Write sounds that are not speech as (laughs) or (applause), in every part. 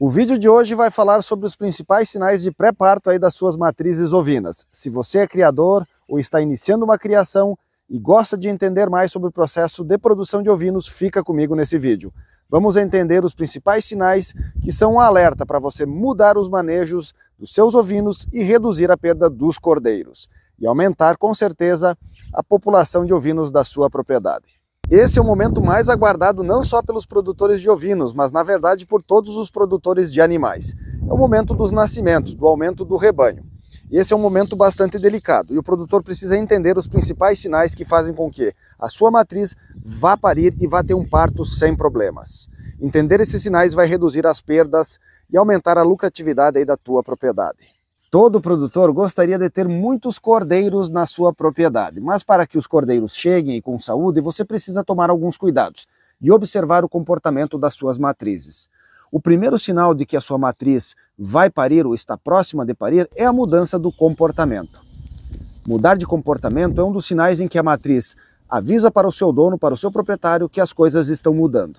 O vídeo de hoje vai falar sobre os principais sinais de pré-parto aí das suas matrizes ovinas. Se você é criador ou está iniciando uma criação e gosta de entender mais sobre o processo de produção de ovinos, fica comigo nesse vídeo. Vamos entender os principais sinais que são um alerta para você mudar os manejos dos seus ovinos e reduzir a perda dos cordeiros e aumentar com certeza a população de ovinos da sua propriedade. Esse é o momento mais aguardado não só pelos produtores de ovinos, mas na verdade por todos os produtores de animais. É o momento dos nascimentos, do aumento do rebanho. Esse é um momento bastante delicado e o produtor precisa entender os principais sinais que fazem com que a sua matriz vá parir e vá ter um parto sem problemas. Entender esses sinais vai reduzir as perdas e aumentar a lucratividade da tua propriedade. Todo produtor gostaria de ter muitos cordeiros na sua propriedade, mas para que os cordeiros cheguem com saúde, você precisa tomar alguns cuidados e observar o comportamento das suas matrizes. O primeiro sinal de que a sua matriz vai parir ou está próxima de parir é a mudança do comportamento. Mudar de comportamento é um dos sinais em que a matriz avisa para o seu dono, para o seu proprietário, que as coisas estão mudando.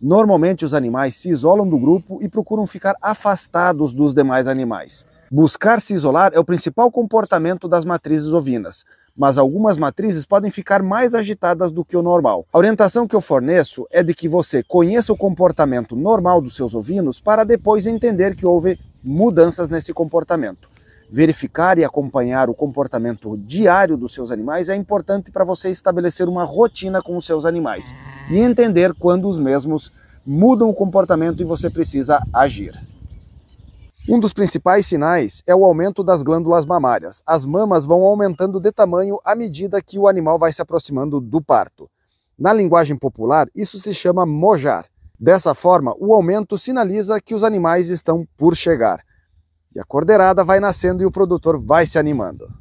Normalmente os animais se isolam do grupo e procuram ficar afastados dos demais animais. Buscar se isolar é o principal comportamento das matrizes ovinas, mas algumas matrizes podem ficar mais agitadas do que o normal. A orientação que eu forneço é de que você conheça o comportamento normal dos seus ovinos para depois entender que houve mudanças nesse comportamento. Verificar e acompanhar o comportamento diário dos seus animais é importante para você estabelecer uma rotina com os seus animais e entender quando os mesmos mudam o comportamento e você precisa agir. Um dos principais sinais é o aumento das glândulas mamárias. As mamas vão aumentando de tamanho à medida que o animal vai se aproximando do parto. Na linguagem popular, isso se chama mojar. Dessa forma, o aumento sinaliza que os animais estão por chegar. E a cordeirada vai nascendo e o produtor vai se animando.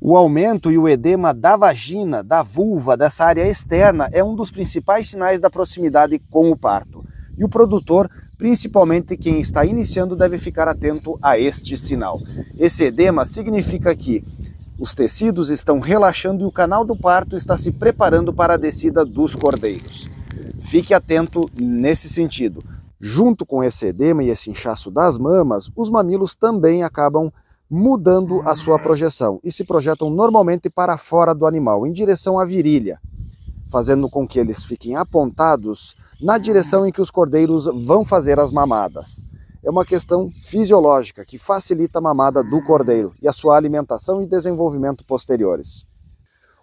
O aumento e o edema da vagina, da vulva, dessa área externa, é um dos principais sinais da proximidade com o parto. E o produtor Principalmente quem está iniciando deve ficar atento a este sinal. Esse edema significa que os tecidos estão relaxando e o canal do parto está se preparando para a descida dos cordeiros. Fique atento nesse sentido. Junto com esse edema e esse inchaço das mamas, os mamilos também acabam mudando a sua projeção e se projetam normalmente para fora do animal, em direção à virilha, fazendo com que eles fiquem apontados na direção em que os cordeiros vão fazer as mamadas. É uma questão fisiológica que facilita a mamada do cordeiro e a sua alimentação e desenvolvimento posteriores.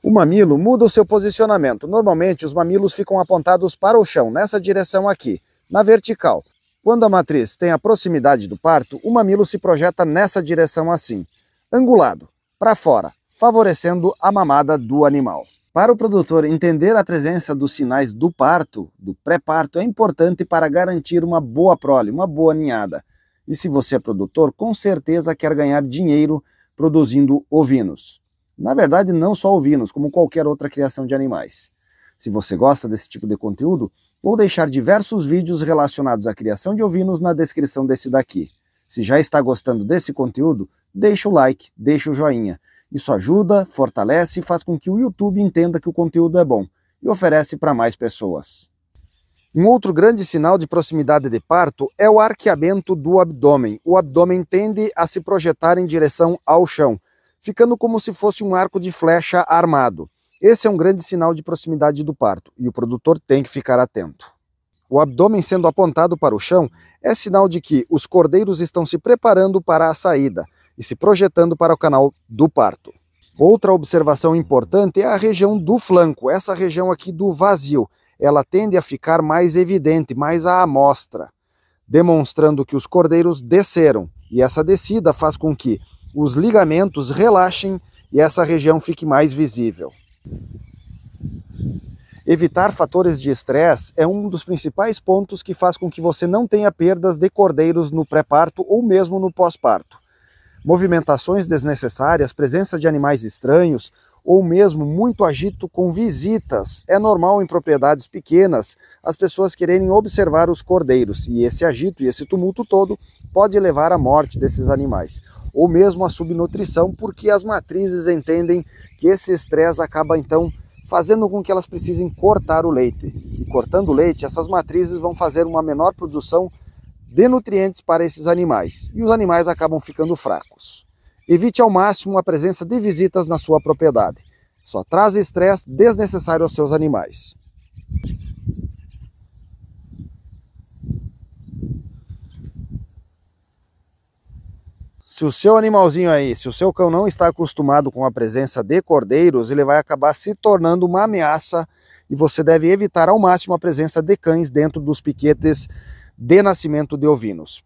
O mamilo muda o seu posicionamento. Normalmente os mamilos ficam apontados para o chão, nessa direção aqui, na vertical. Quando a matriz tem a proximidade do parto, o mamilo se projeta nessa direção assim, angulado, para fora, favorecendo a mamada do animal. Para o produtor, entender a presença dos sinais do parto, do pré-parto, é importante para garantir uma boa prole, uma boa ninhada. E se você é produtor, com certeza quer ganhar dinheiro produzindo ovinos. Na verdade, não só ovinos, como qualquer outra criação de animais. Se você gosta desse tipo de conteúdo, vou deixar diversos vídeos relacionados à criação de ovinos na descrição desse daqui. Se já está gostando desse conteúdo, deixa o like, deixa o joinha. Isso ajuda, fortalece e faz com que o YouTube entenda que o conteúdo é bom e oferece para mais pessoas. Um outro grande sinal de proximidade de parto é o arqueamento do abdômen. O abdômen tende a se projetar em direção ao chão, ficando como se fosse um arco de flecha armado. Esse é um grande sinal de proximidade do parto e o produtor tem que ficar atento. O abdômen sendo apontado para o chão é sinal de que os cordeiros estão se preparando para a saída e se projetando para o canal do parto. Outra observação importante é a região do flanco, essa região aqui do vazio. Ela tende a ficar mais evidente, mais à amostra, demonstrando que os cordeiros desceram. E essa descida faz com que os ligamentos relaxem e essa região fique mais visível. Evitar fatores de estresse é um dos principais pontos que faz com que você não tenha perdas de cordeiros no pré-parto ou mesmo no pós-parto movimentações desnecessárias, presença de animais estranhos ou mesmo muito agito com visitas. É normal em propriedades pequenas as pessoas quererem observar os cordeiros e esse agito e esse tumulto todo pode levar à morte desses animais, ou mesmo à subnutrição, porque as matrizes entendem que esse estresse acaba então fazendo com que elas precisem cortar o leite. E cortando o leite, essas matrizes vão fazer uma menor produção de nutrientes para esses animais e os animais acabam ficando fracos. Evite ao máximo a presença de visitas na sua propriedade. Só traz estresse desnecessário aos seus animais. Se o seu animalzinho aí, se o seu cão não está acostumado com a presença de cordeiros, ele vai acabar se tornando uma ameaça e você deve evitar ao máximo a presença de cães dentro dos piquetes de nascimento de ovinos.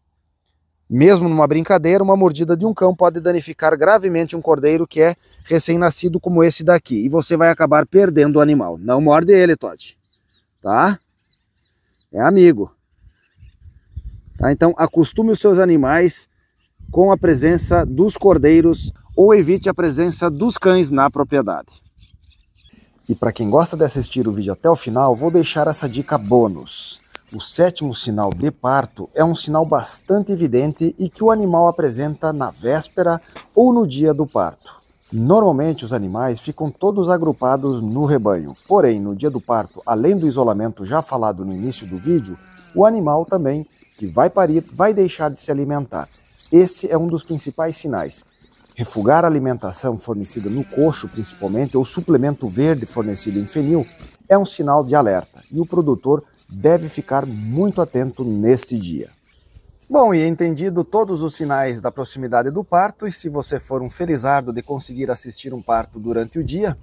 Mesmo numa brincadeira, uma mordida de um cão pode danificar gravemente um cordeiro que é recém-nascido como esse daqui, e você vai acabar perdendo o animal. Não morde ele, Todd. Tá? É amigo. Tá? Então, acostume os seus animais com a presença dos cordeiros ou evite a presença dos cães na propriedade. E para quem gosta de assistir o vídeo até o final, vou deixar essa dica bônus. O sétimo sinal de parto é um sinal bastante evidente e que o animal apresenta na véspera ou no dia do parto. Normalmente os animais ficam todos agrupados no rebanho, porém no dia do parto, além do isolamento já falado no início do vídeo, o animal também, que vai parir, vai deixar de se alimentar. Esse é um dos principais sinais. Refugar a alimentação fornecida no coxo, principalmente, ou suplemento verde fornecido em fenil, é um sinal de alerta e o produtor deve ficar muito atento neste dia. Bom, e entendido todos os sinais da proximidade do parto, e se você for um felizardo de conseguir assistir um parto durante o dia,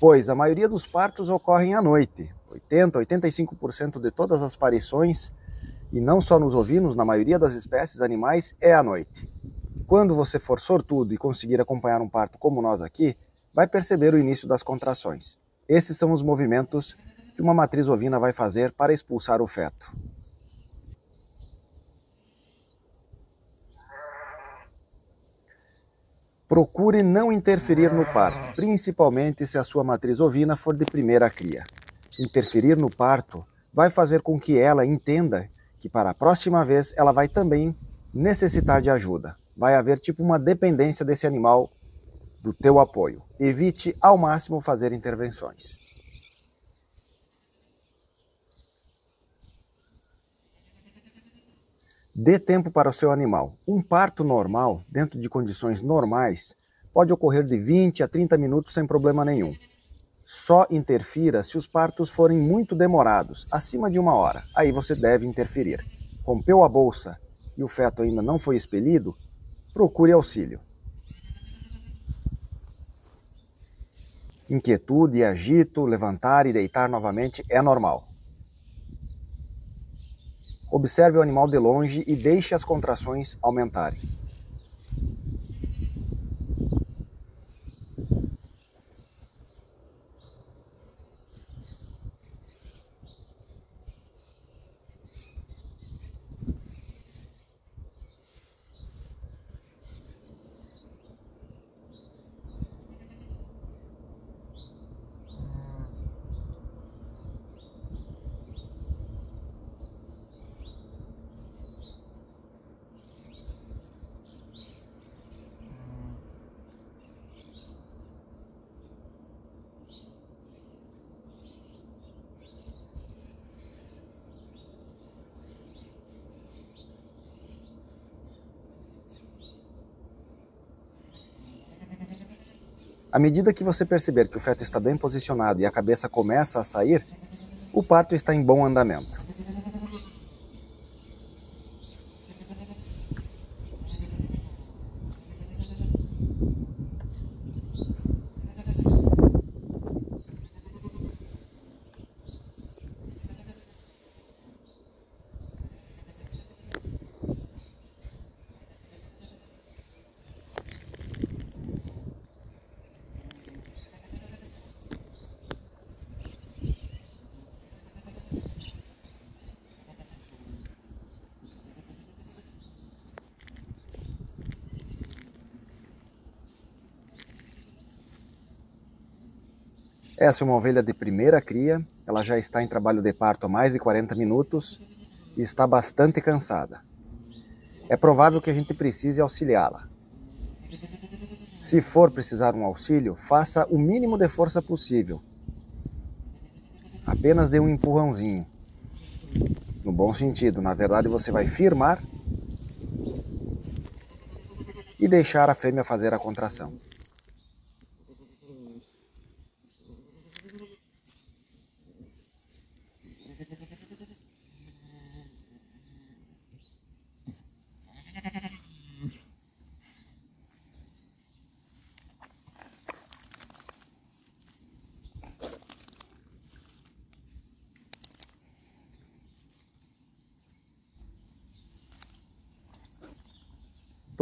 pois a maioria dos partos ocorrem à noite. 80, 85% de todas as aparições, e não só nos ovinos, na maioria das espécies animais, é à noite. Quando você for sortudo e conseguir acompanhar um parto como nós aqui, vai perceber o início das contrações. Esses são os movimentos que uma matriz ovina vai fazer para expulsar o feto. Procure não interferir no parto, principalmente se a sua matriz ovina for de primeira cria. Interferir no parto vai fazer com que ela entenda que para a próxima vez ela vai também necessitar de ajuda. Vai haver tipo uma dependência desse animal do teu apoio. Evite ao máximo fazer intervenções. Dê tempo para o seu animal. Um parto normal, dentro de condições normais, pode ocorrer de 20 a 30 minutos sem problema nenhum. Só interfira se os partos forem muito demorados, acima de uma hora. Aí você deve interferir. Rompeu a bolsa e o feto ainda não foi expelido? Procure auxílio. Inquietude, agito, levantar e deitar novamente é normal. Observe o animal de longe e deixe as contrações aumentarem. À medida que você perceber que o feto está bem posicionado e a cabeça começa a sair, o parto está em bom andamento. Essa é uma ovelha de primeira cria, ela já está em trabalho de parto há mais de 40 minutos e está bastante cansada. É provável que a gente precise auxiliá-la. Se for precisar um auxílio, faça o mínimo de força possível. Apenas dê um empurrãozinho. No bom sentido, na verdade você vai firmar e deixar a fêmea fazer a contração.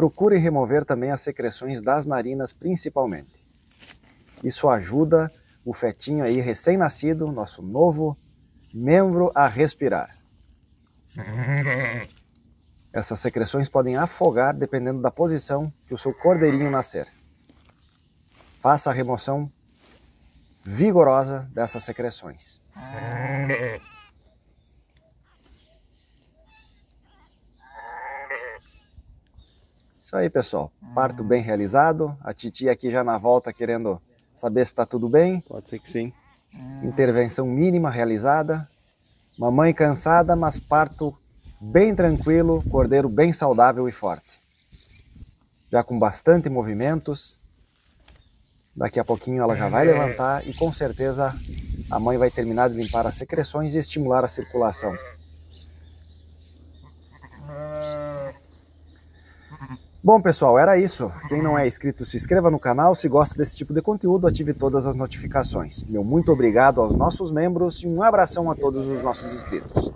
Procure remover também as secreções das narinas principalmente. Isso ajuda o fetinho aí recém-nascido, nosso novo membro a respirar. (laughs) Essas secreções podem afogar dependendo da posição que o seu cordeirinho nascer. Faça a remoção vigorosa dessas secreções. (laughs) Isso aí, pessoal. Parto bem realizado. A titia aqui já na volta querendo saber se está tudo bem. Pode ser que sim. Intervenção mínima realizada. Mamãe cansada, mas parto bem tranquilo, cordeiro bem saudável e forte. Já com bastante movimentos. Daqui a pouquinho ela já vai levantar e com certeza a mãe vai terminar de limpar as secreções e estimular a circulação. Bom, pessoal, era isso. Quem não é inscrito, se inscreva no canal. Se gosta desse tipo de conteúdo, ative todas as notificações. Meu muito obrigado aos nossos membros e um abração a todos os nossos inscritos.